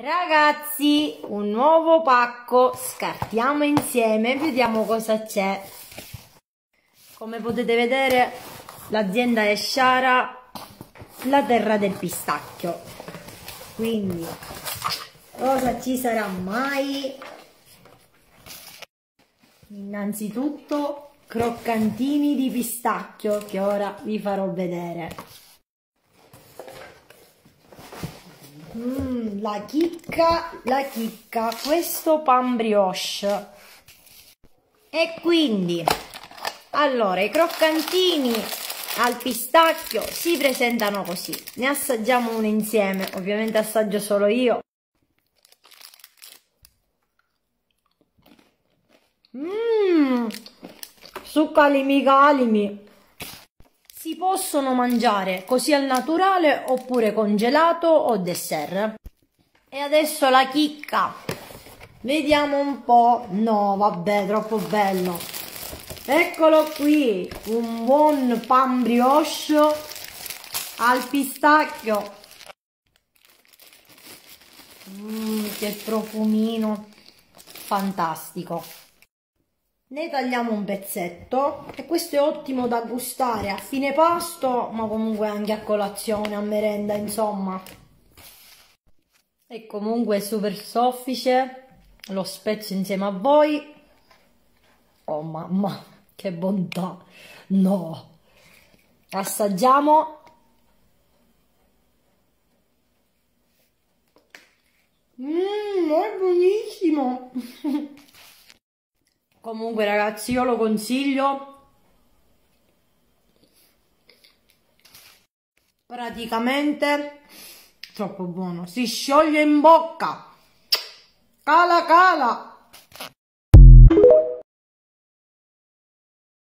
Ragazzi, un nuovo pacco, scartiamo insieme vediamo cosa c'è. Come potete vedere, l'azienda è Sciara, la terra del pistacchio. Quindi, cosa ci sarà mai? Innanzitutto, croccantini di pistacchio che ora vi farò vedere. Mm, la chicca, la chicca, questo pan brioche. E quindi, allora, i croccantini al pistacchio si presentano così. Ne assaggiamo uno insieme, ovviamente assaggio solo io. Mmm, su calimi calimi. Si possono mangiare così al naturale oppure congelato o dessert. E adesso la chicca. Vediamo un po'. No, vabbè, troppo bello. Eccolo qui, un buon pan brioche al pistacchio. Mmm, che profumino fantastico ne tagliamo un pezzetto e questo è ottimo da gustare a fine pasto ma comunque anche a colazione, a merenda insomma e comunque super soffice. Lo spezzo insieme a voi. Oh mamma che bontà. No. Assaggiamo. Mmm è buonissimo. Comunque ragazzi io lo consiglio. Praticamente Troppo buono. Si scioglie in bocca. Cala, cala.